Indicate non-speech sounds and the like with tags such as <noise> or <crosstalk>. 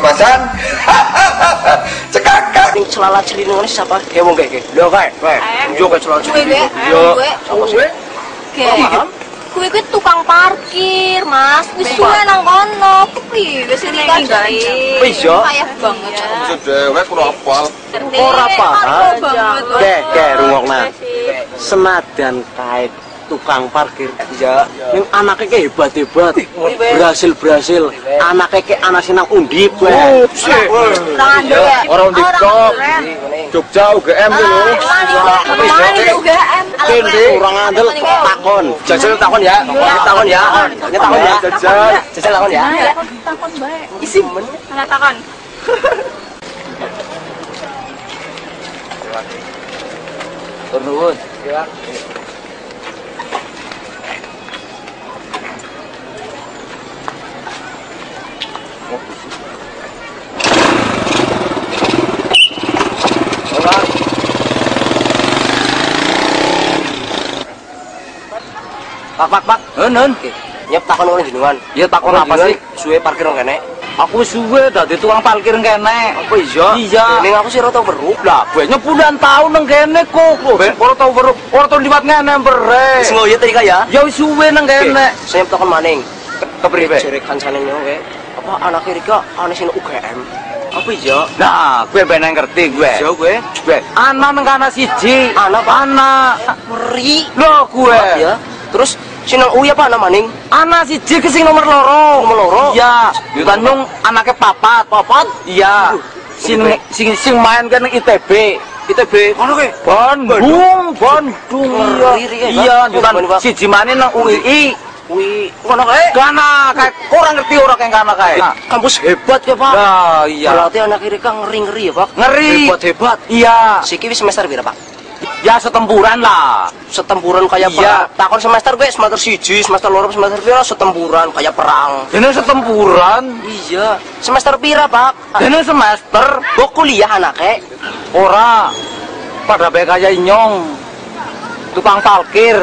pasan. <laughs> Cekakak. Ini celala celin ini siapa? Ya mau kayak Lo kayak, kayak. Yo kayak celala Gue celin. gue, Yo. sih. gue, gue gue tukang parkir, mas. Wis suwe nang kono. Kepiye sih iki kan? Wis yo. Payah banget. Bisa dewek kudu apal. Ora paham. banget. Kek, kek rungokna. Senajan kait tukang parkir. Ya. Ning anake ke hebat-hebat. Berhasil-berhasil. Anake ke anak sinang undip. Oh, Tangan ya. Orang TikTok. Jogja UGM itu UGM? Kende kurang andel takon. Jajal takon ya. Takon ya. Ini takon ya. Jajal. Jajal takon ya. Takon bae. Isi. Mana takon? Turun. Pak, pak, pak. Nun. Nyep takon ngene jenengan. Ya takon apa sih? Suwe parkir nang kene. Aku suwe dadi tukang parkir kene. Apa iya? Iya. Ning aku sih ora tau weruh. Lah, gue puluhan tahun nang kene kok. Ora tau weruh, ora tau liwat ngene bere. Wis ngoyo tadi ya. Ya wis suwe nang kene. Saya takon maning. Kepriwe? Jere kancane nyowe. Apa anak Rika ana sing UGM? Apa iya? Nah, gue beneng ngerti gue. Iya gue. Gue ana nang kana siji. Ana, Pak? Ana. Meri. Lho gue. Ya. Terus sinang uya apa maning? Ana siji ke sing nomor loro. Nomor loro? Iya. Yo Tanjung anake papat. Papat? Iya. Sing sing sing main kan ITB. ITB. Mana ke? Bandung, Bandung. Ya, Iya, kan Gimana, Pak? siji main nang UII. Wih, mana kae? Kana kayak kurang ngerti ora kayak kana kayak. Kampus hebat ya, Pak. Nah, iya. Berarti anak Rika ngeri-ngeri ya, Pak. Ngeri. Hebat hebat. Iya. Siki wis semester pira, Pak? Ya setempuran lah. Setempuran kayak Iya. perang. Takon semester gue semester siji, semester loro, semester pira setempuran kayak perang. Ini setempuran. Iya. Semester pira, Pak? Ini semester Kok kuliah anaknya? ora pada baik kayak inyong tukang parkir